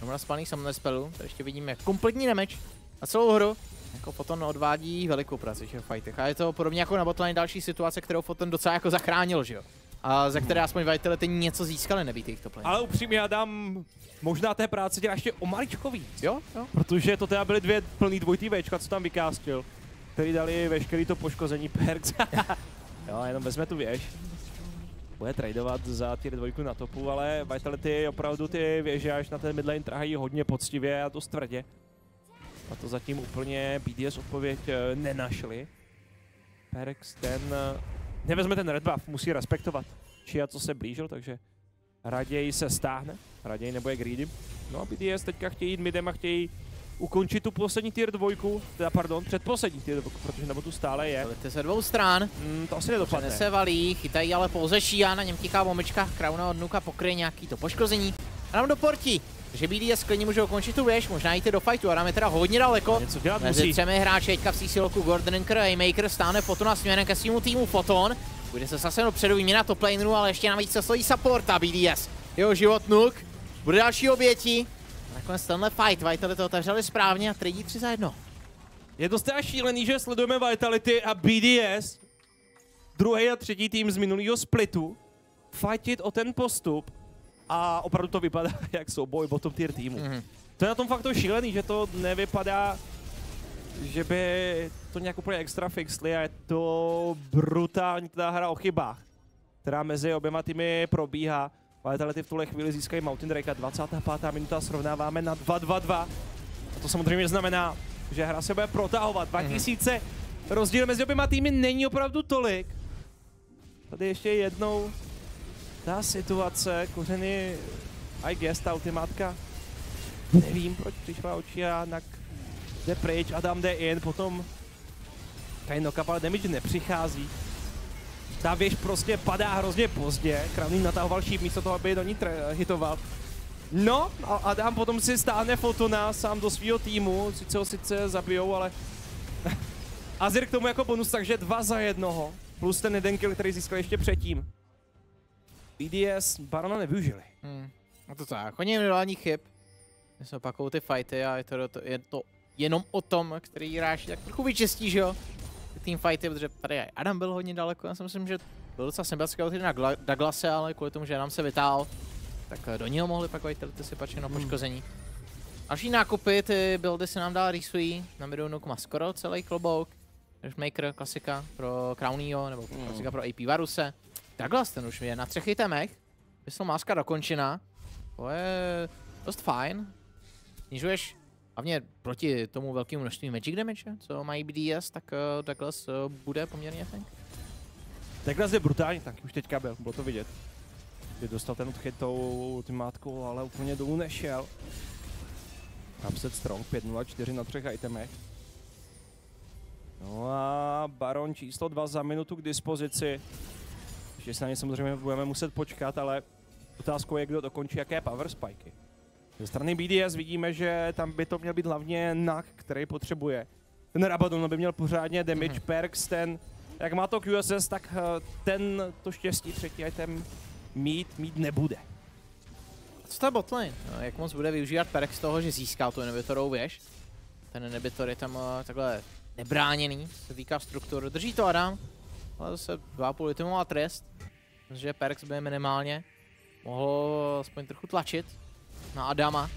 Rovna spalný samotné spelu, tady ještě vidíme kompletní damage na celou hru. Jako Foton odvádí velikou práci v fightech a je to podobně jako na botlane další situace, kterou Foton docela jako zachránil, že jo. A ze které aspoň Vitality něco získali, nebýt jejich lane. Ale upřímně já dám možná té práce dělá ještě o maličko víc. Jo, jo. Protože to teda byly dvě plný dvojitý Včka, co tam vykástil. Který dali veškerý to poškození perks. jo, jenom vezme tu věž bude tradovat za tier 2 na topu, ale Vitality opravdu ty věže až na ten midlane trhají hodně poctivě a to stvrdě. A to zatím úplně BDS odpověď eh, nenašli. Perex ten eh, nevezme ten red buff, musí respektovat Chia, co se blížil, takže raději se stáhne, raději nebude greedy. No a BDS teďka chtějí jít midem a chtějí ukončit tu poslední tier dvojku, teda pardon, předposlední tier dvojku, protože nebo tu stále je. To se dvou stran. Mm, to asi nedopadne. se valí, chytají ale pouze Shia, na něm tichá bombička, Krauna od Nuka pokryje nějaký to poškození. A nám do porti. Že BDS klidně může ukončit tu věž, možná jít do fightu, Adam je teda hodně daleko. Něco dělat Mezi musí. třemi hráči, teďka v CC loku Gordonker a Maker stáne Fotona směrem ke svýmu týmu Foton. Bude se zase dopředu výměna top laneru, ale ještě navíc se stojí supporta BDS. Jeho život Nuk. Bude další oběti. Nakonec tenhle fight, Vitality otevřeli správně a tradí 3 za 1. Je to stále šílený, že sledujeme Vitality a BDS, druhý a třetí tým z minulého splitu, fightit o ten postup a opravdu to vypadá jak souboj bottom tier týmu. Mm-hmm. To je na tom fakt to šílený, že to nevypadá, že by to nějak úplně extra fixli a je to brutální teda hra o chybách, která mezi oběma týmy probíhá. Vitality v tuhle chvíli získají Mountain Drake 25. minuta srovnáváme na 2-2-2. A to samozřejmě znamená, že hra se bude protahovat. 2000 mm-hmm. rozdíl mezi oběma týmy není opravdu tolik. Tady ještě jednou ta situace, kořeny, I guess, ta ultimátka. Nevím, proč přišla oči a nak jde pryč, Adam jde in, potom tady knock ale damage nepřichází. Ta věž prostě padá hrozně pozdě. Kravný natahoval šíp místo toho, aby do ní hitoval. No, a Adam potom si stáhne Fotona sám do svého týmu, sice ho sice zabijou, ale Azir k tomu jako bonus, takže dva za jednoho. Plus ten jeden kill, který získal ještě předtím. BDS Barona nevyužili. Hmm. A to tak, hodně individuální chyb. My jsme opakují ty fighty a je to, to, je to jenom o tom, který hráč tak trochu vyčistí, že jo? teamfighty, protože tady Adam byl hodně daleko, já si myslím, že byl docela sympatický na Douglase, ale kvůli tomu, že nám se vytál, tak eh, do něho mohli pak ty si pač jenom hmm. poškození. Další nákupy, ty buildy si nám dal Risuí, na Midonuk má skoro celý klobouk, Maker, klasika pro Crownyho, nebo hmm. klasika pro AP Varuse. Douglas ten už je na třech itemech, Pistol máska dokončena, to je dost fajn. Snižuješ hlavně proti tomu velkému množství magic damage, co mají BDS, tak uh, Douglas uh, bude poměrně tank. Douglas je brutální tank, už teďka byl, bylo to vidět. Kdy dostal ten odchyt tou ale úplně dolů nešel. Upset Strong 5-0-4 na třech itemech. No a Baron číslo 2 za minutu k dispozici. Ještě se na ně samozřejmě budeme muset počkat, ale otázkou je, kdo dokončí jaké power spiky. Ze strany BDS vidíme, že tam by to měl být hlavně Nak, který potřebuje. Ten Rabadon by měl pořádně damage, mm-hmm. Perks ten jak má to QSS, tak eh, ten to štěstí třetí item mít, mít nebude. Co to je botlane? No, jak moc bude využívat perk z toho, že získá tu inhibitorovou věž? Ten inhibitor je tam uh, takhle nebráněný, se týká struktur. Drží to Adam, ale zase 2,5 itemová trest. Myslím, že Perks by minimálně mohl aspoň trochu tlačit na Adama.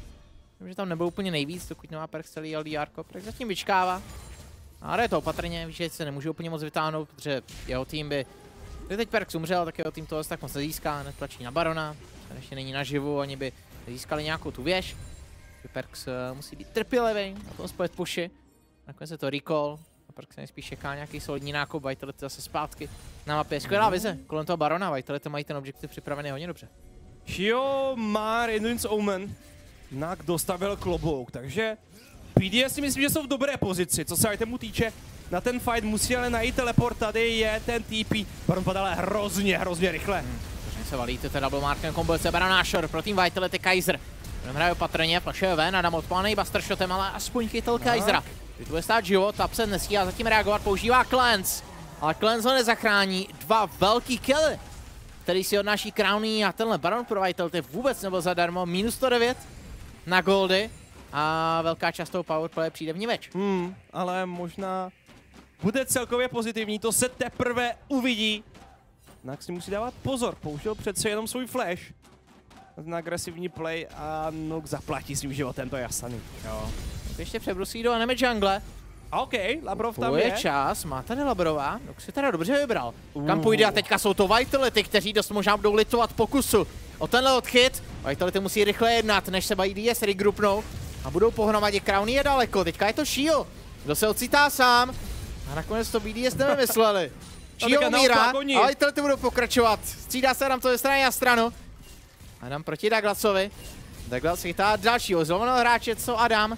Vím, že tam nebyl úplně nejvíc, dokud nemá Perks celý LDR, tak zatím vyčkává. A je to opatrně, víš, že se nemůže úplně moc vytáhnout, protože jeho tým by... Kdyby teď Perks umřel, tak jeho tým toho tak moc nezíská, netlačí na Barona, ten ještě není naživu, oni by získali nějakou tu věž. Perks uh, musí být trpělivý, na tom spojit puši. Nakonec je to recall, Perks nejspíš čeká nějaký solidní nákup, Vitality zase zpátky na mapě. Skvělá mm. vize, kolem toho Barona, Vitality mají ten objektiv připravený hodně dobře. Shio má Radiance Omen, Nak dostavil klobouk, takže PDS si myslím, že jsou v dobré pozici, co se itemu týče. Na ten fight musí ale najít teleport, tady je ten TP. Baron padal hrozně, hrozně rychle. Hmm se valíte teda double markem kombo se Baranášor pro tým Vitality Kaiser. Budeme hraje opatrně, flashuje ven, Adam odpánej Buster Shotem, ale aspoň chytl Kaisera. Teď bude stát život, se nestíhá zatím reagovat, používá Clans. Ale Clans ho nezachrání, dva velký killy, který si odnáší Crowny a tenhle Baron pro Vitality vůbec nebyl zadarmo, minus 109 na goldy a velká část toho powerplay přijde v ní več. Hmm, ale možná bude celkově pozitivní, to se teprve uvidí. Nak si musí dávat pozor, použil přece jenom svůj flash na agresivní play a Nuk zaplatí svým životem, to je jasný. Jo. Ještě přebrusí do anime jungle. OK, Labrov tam je. je čas, má tady Labrova, Nuk si teda dobře vybral. Uh. Kam půjde a teďka jsou to Vitality, kteří dost možná budou litovat pokusu o tenhle odchyt. Vitality musí rychle jednat, než se DS regroupnou a budou pohromadě. Crowny je daleko, teďka je to Shio. Kdo se ocitá sám a nakonec to BDS nevymysleli. Čího umírá, ale ty budou pokračovat. Střídá se nám to ze strany na stranu. Adam proti Douglasovi. Douglas chytá dalšího zlomeného hráče, co Adam.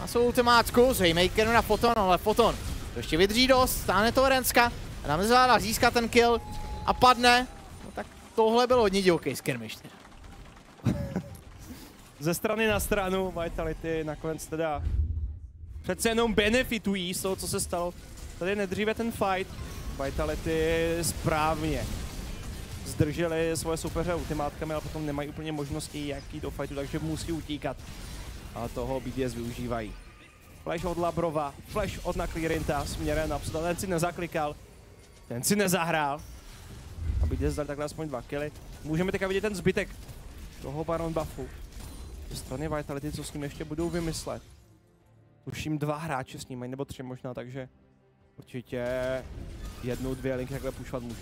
Má svou ultimátku z Haymakeru na Foton, ale Foton to ještě vydrží dost, stáhne to Renska. Adam zvládá získat ten kill a padne. No tak tohle bylo hodně divoký skirmish. Ze strany na stranu Vitality nakonec teda přece jenom benefitují z toho, co se stalo. Tady nedříve ten fight. Vitality správně zdrželi svoje soupeře ultimátkami, ale potom nemají úplně možnosti, jak jít do fightu, takže musí utíkat. A toho BDS využívají. Flash od Labrova, flash od Naklirinta směrem na ten si nezaklikal, ten si nezahrál. A BDS dali takhle aspoň dva killy. Můžeme teďka vidět ten zbytek toho Baron buffu. Ze strany Vitality, co s ním ještě budou vymyslet. Tuším dva hráče s ním, nebo tři možná, takže určitě jednu, dvě linky takhle pušovat můžu.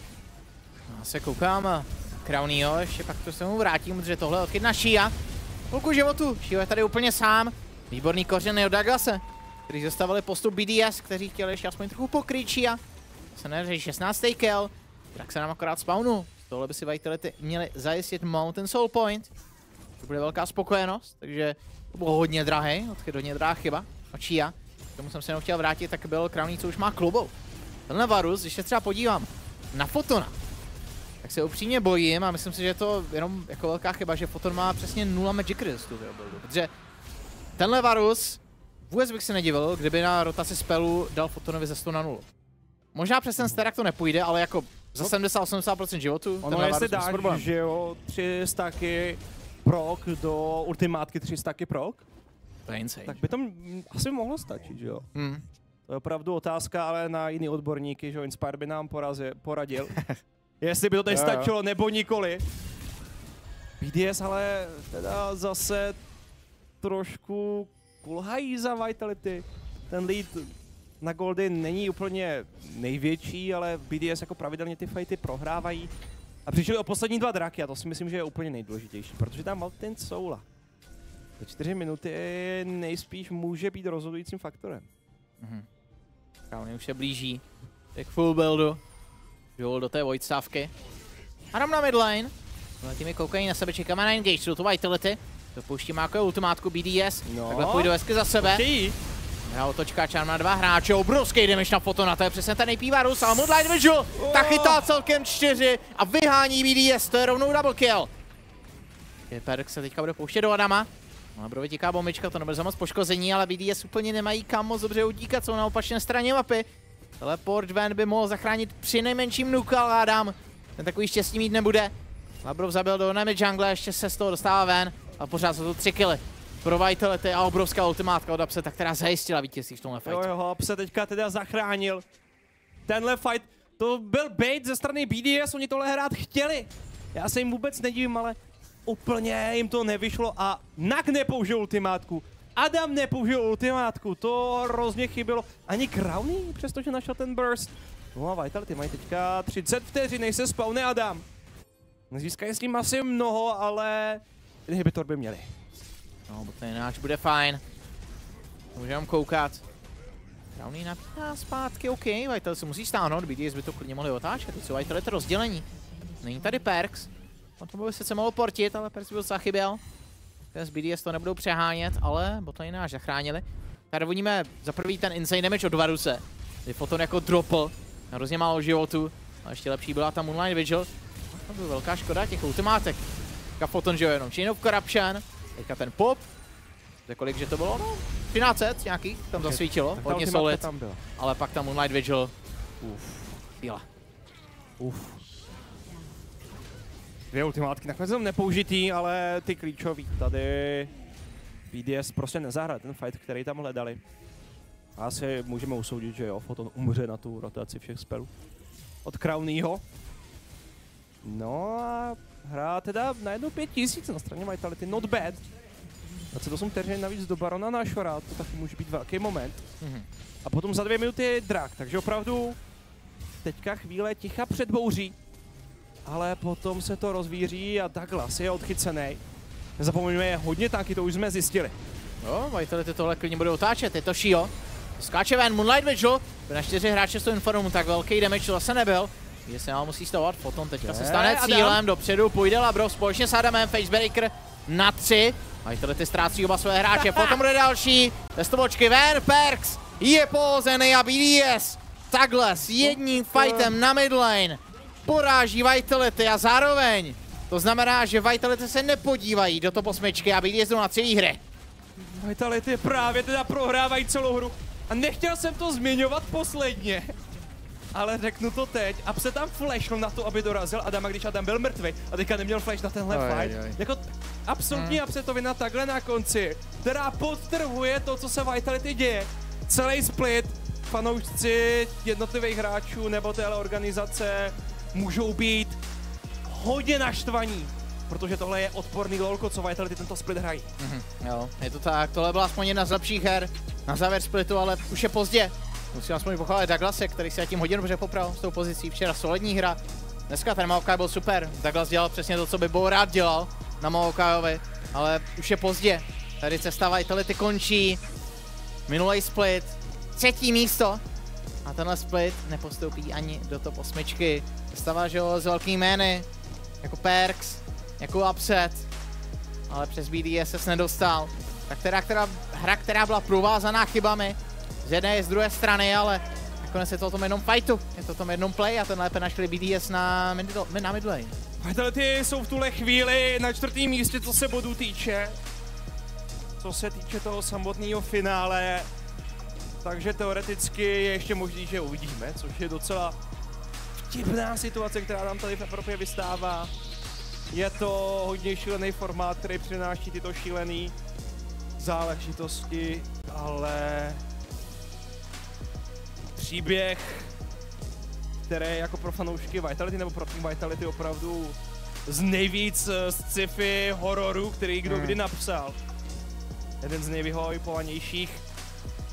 Já se koukám, Crownyho, ještě pak to se mu vrátím, protože tohle odchyt na Shia. Půlku životu, Shio je tady úplně sám. Výborný kořen od Douglase, kteří zastavili postup BDS, kteří chtěli ještě aspoň trochu pokryt Shia. Se neřeší 16. kill, tak se nám akorát spawnu. Tohle by si Vitality měli zajistit Mountain Soul Point. To bude velká spokojenost, takže to bylo hodně drahé, hodně drahá chyba od Shia. K tomu jsem se jenom chtěl vrátit, tak byl Crowny, co už má klubou. Tenhle Varus, když se třeba podívám na Fotona, tak se upřímně bojím a myslím si, že je to jenom jako velká chyba, že Foton má přesně nula Magic Resistu buildu, protože tenhle Varus vůbec bych se nedivil, kdyby na rotaci spelu dal Fotonovi ze 100 na 0. Možná přes ten Sterak to nepůjde, ale jako za 70-80% životu. Ono jestli dáš, že jo, tři staky prok do ultimátky tři staky prok, to je insane. Tak by to asi mohlo stačit, že jo? Hmm. To je opravdu otázka, ale na jiný odborníky, že Inspire by nám porazil, poradil. Jestli by to teď stačilo, nebo nikoli. BDS ale teda zase trošku kulhají za Vitality. Ten lead na Goldy není úplně největší, ale BDS jako pravidelně ty fighty prohrávají. A přišli o poslední dva draky a to si myslím, že je úplně nejdůležitější, protože tam mal ten Soula. Za čtyři minuty nejspíš může být rozhodujícím faktorem. Mhm. Krauny už se blíží k full buildu. Joel do té void stávky. Adam na midlane. Tohle týmy koukají na sebe, čekáme na engage, jsou to Vitality. Dopouští má jako ultimátku BDS. No. Takhle půjdu hezky za sebe. Okay. Hra otočka Charm na dva hráče, obrovský damage na Fotona, to je přesně ten nejpívá Rus, ale Moonlight Vigil, oh. ta chytá celkem čtyři a vyhání BDS, to je rovnou double kill. Perk se teďka bude pouštět do Adama. No, bude vytíká bombička, to nebude za moc poškození, ale BDS úplně nemají kam moc dobře utíkat, jsou na opačné straně mapy. Teleport ven by mohl zachránit při nejmenším Nuka, ale Adam ten takový štěstí mít nebude. Labrov zabil do Nemi Jungle, ještě se z toho dostává ven a pořád jsou to tři killy. Pro Vitality a obrovská ultimátka od Upseta, která zajistila vítězství v tomhle fightu. Jo, jo, Upset teďka teda zachránil. Tenhle fight, to byl bait ze strany BDS, oni tohle hrát chtěli. Já se jim vůbec nedivím, ale úplně jim to nevyšlo a Nak nepoužil ultimátku. Adam nepoužil ultimátku, to hrozně chybilo. Ani Crowny, přestože našel ten burst. No a Vitality mají teďka 30 vteřin, než se spawne Adam. Získají s ním asi mnoho, ale inhibitor by měli. No, bo ten náč bude fajn. Můžeme koukat. Crowny napíná zpátky, OK, Vital se musí stáhnout, BDS by to klidně mohli otáčet, teď jsou Vital to rozdělení. Není tady Perks, on to by se mohlo portit, ale Perks byl zachyběl. Z BDS to nebudou přehánět, ale botlane náš zachránili. Tady vodíme za prvý ten insane damage od Varuse, kdy Foton jako dropl, hrozně málo životu, a ještě lepší byla ta Moonlight Vigil. To byla velká škoda těch ultimátek. Teďka Foton, že jo, jenom Chain of Corruption, teďka ten pop. Za kolik, že to bylo? No, 1300 nějakých tam zasvítilo, hodně solid. Tam byla. Ale pak ta Moonlight Vigil, uf, chvíle. Uf. Dvě ultimátky nakonec jsem nepoužitý, ale ty klíčový tady BDS prostě nezahrál ten fight, který tam hledali. Asi můžeme usoudit, že jo, Foton umře na tu rotaci všech spelů. Od Crownýho. No a hra teda najednou 5000 na straně Vitality, not bad. 28 vteřin navíc do Barona na Shora, to taky může být velký moment. Mm-hmm. A potom za dvě minuty je drak, takže opravdu teďka chvíle ticha před bouří. Ale potom se to rozvíří a Douglas je odchycený. Nezapomeňme, hodně tanky, to už jsme zjistili. Jo, Vitality tohle klidně bude otáčet, je to Shio. Skáče ven, Moonlight Vigil, na čtyři hráče s tou informu, tak velký damage zase nebyl. Je se musí stovat, potom teďka se stane cílem, dopředu půjde Labro společně s Adamem, Facebreaker na tři. Vitality ztrácí oba své hráče, potom bude další, testovočky ven, Perks je pohozený a BDS takhle s jedním fightem na midlane poráží Vitality a zároveň to znamená, že Vitality se nepodívají do top 8 a BDS na tři hry. Vitality právě teda prohrávají celou hru. A nechtěl jsem to zmiňovat posledně, ale řeknu to teď. A se tam flashl na to, aby dorazil Adama, když Adam byl mrtvý a teďka neměl flash na tenhle oj, fight. Oj. Jako absolutní hmm. upsetovina takhle na konci, která podtrhuje to, co se Vitality děje. Celý split, fanoušci jednotlivých hráčů nebo téhle organizace můžou být hodně naštvaní protože tohle je odporný lolko, co Vitality tento split hrají. Mm-hmm, jo, je to tak, tohle byla aspoň jedna z lepších her na závěr splitu, ale už je pozdě. Musím aspoň pochválit Douglase, který se tím hodně dobře popral s tou pozicí. Včera solidní hra, dneska ten Maokai byl super. Douglas dělal přesně to, co by byl rád dělal na Maokajovi, ale už je pozdě. Tady cesta Vitality končí. Minulý split, třetí místo. A tenhle split nepostoupí ani do top osmičky. Dostává, že jo, z velký jmény, jako Perks, jako upset, ale přes BDS se nedostal. Tak teda která, hra, která byla provázaná chybami z jedné i z druhé strany, ale nakonec je to o tom jednom fightu, je to o tom jednom play a ten lépe našli BDS na, middle, na midlane. Vitality jsou v tuhle chvíli na čtvrtém místě, co se bodů týče. Co se týče toho samotného finále, takže teoreticky je ještě možný, že uvidíme, což je docela vtipná situace, která nám tady v Evropě vystává. Je to hodně šílený formát, který přináší tyto šílené záležitosti, ale příběh, který jako pro fanoušky Vitality nebo pro Team Vitality opravdu z nejvíc eh, sci-fi hororu, který kdo hmm. kdy napsal. Jeden z nejvyhojpovanějších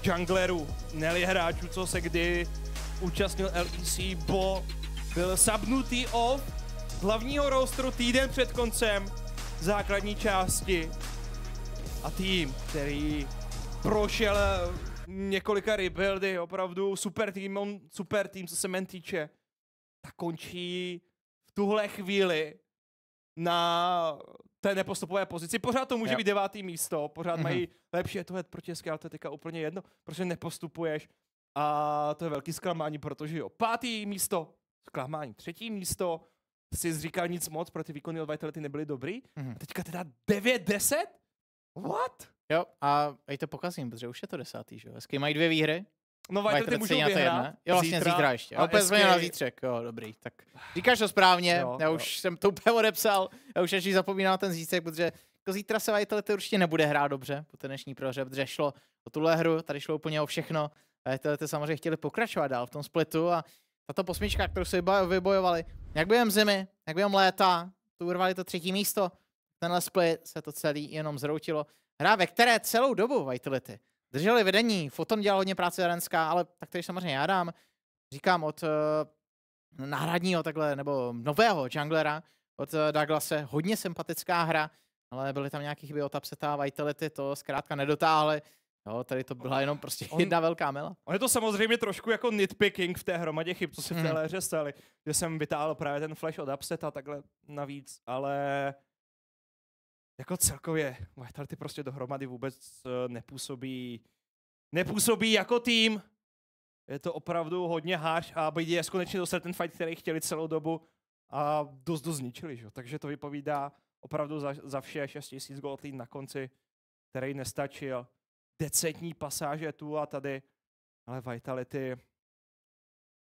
junglerů, neli hráčů, co se kdy účastnil LEC, bo byl sabnutý off hlavního rosteru týden před koncem základní části. A tým, který prošel několika rebuildy, opravdu super tým, on super tým, co se men týče, tak končí v tuhle chvíli na té nepostupové pozici. Pořád to může yep. být devátý místo, pořád mm-hmm. mají lepší je to je pro české atletika úplně jedno, protože nepostupuješ. A to je velký zklamání, protože jo, pátý místo, zklamání, třetí místo, si říkal nic moc, pro ty výkony od Vitality nebyly dobrý. Mm-hmm. A teďka teda 9-10? What? Jo, a ej to pokazím, protože už je to desátý, že jo? Hezky mají dvě výhry, No Vitality můžou vyhrát. Ne? Jo, vlastně zítra, zítra ještě. Opět SK... na zítřek, jo, dobrý. Tak říkáš to správně, jo, já už jo. jsem to úplně odepsal, já už ještě zapomínám ten zítřek, protože jako zítra se Vitality určitě nebude hrát dobře po té dnešní prohře, protože šlo o tuhle hru, tady šlo úplně o všechno. Vitality samozřejmě chtěli pokračovat dál v tom splitu a tato posmička, kterou si vybojovali, jak během zimy, jak během léta, tu urvali to třetí místo, tenhle split se to celý jenom zhroutilo. Hra, ve které celou dobu Vitality drželi vedení, Foton dělal hodně práce Jarenská, ale tak tady samozřejmě já dám, říkám od uh, náhradního takhle, nebo nového junglera, od uh, Douglase, hodně sympatická hra, ale byly tam nějaký chyby od Upseta a Vitality, to zkrátka nedotáhli. Jo, tady to byla jenom prostě on, jedna velká mela. On je to samozřejmě trošku jako nitpicking v té hromadě chyb, co se v té mm. staly. Že jsem vytáhl právě ten flash od Upseta takhle navíc, ale jako celkově Vitality prostě dohromady vůbec eh, nepůsobí, nepůsobí jako tým. Je to opravdu hodně harsh a BDS konečně dostal ten fight, který chtěli celou dobu a dost dost zničili, že? takže to vypovídá opravdu za, za vše 6000 gold na konci, který nestačil. Decentní pasáže tu a tady, ale Vitality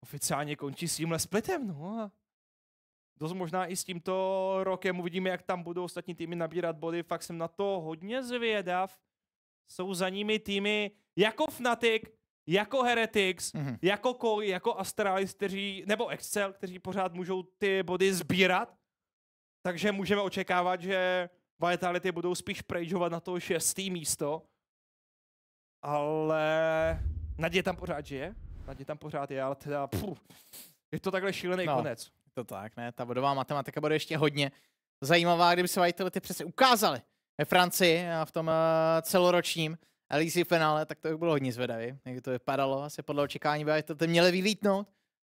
oficiálně končí s tímhle splitem, no a dost možná i s tímto rokem uvidíme, jak tam budou ostatní týmy nabírat body. Fakt jsem na to hodně zvědav. Jsou za nimi týmy jako Fnatic, jako Heretics, mm-hmm. jako Koi, jako Astralis, kteří, nebo Excel, kteří pořád můžou ty body sbírat. Takže můžeme očekávat, že Vitality budou spíš prageovat na to šestý místo. Ale naděje tam pořád žije. Naděje tam pořád je, ale teda pff, je to takhle šílený no. konec to tak, ne? Ta bodová matematika bude ještě hodně zajímavá, kdyby se Vitality přesně ukázali ve Francii a v tom uh, celoročním LEC finále, tak to by bylo hodně zvedavý, jak to vypadalo. Asi podle očekání to měli vylítnout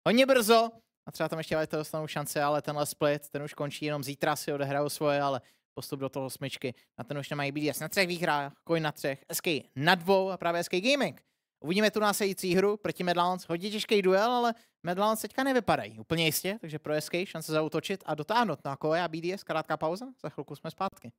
hodně brzo a třeba tam ještě Vitality dostanou šance, ale tenhle split, ten už končí jenom zítra si odehrajou svoje, ale postup do toho smyčky. Na ten už nemají být na třech výhrách, Coin na třech, SK na dvou a právě SK Gaming Uvidíme tu následující hru proti Medlance. Hodně těžký duel, ale Medlance teďka nevypadají úplně jistě, takže pro SK šance zautočit a dotáhnout. No a a BDS, krátká pauza, za chvilku jsme zpátky.